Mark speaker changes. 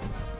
Speaker 1: Thank you.